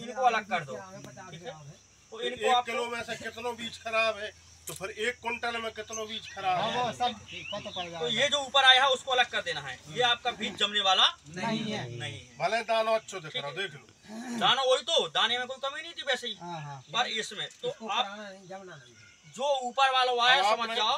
इनको अलग कर दो। ठीक है? तो इनको एक आप किलो में से कितनों बीज खराब है? तो फिर एक कुंटल में कितनों बीज खराब है सब तो ये जो ऊपर आया है उसको अलग कर देना है। ये आपका बीज जमने वाला नहीं है। नहीं है। भले दाना अच्छो दिख रहा देख लो। दाना वही तो दाने में कोई कमी नहीं थी वैसे ही। पर इसमें तो आप जो ऊपर वाला आया समझ जाओ।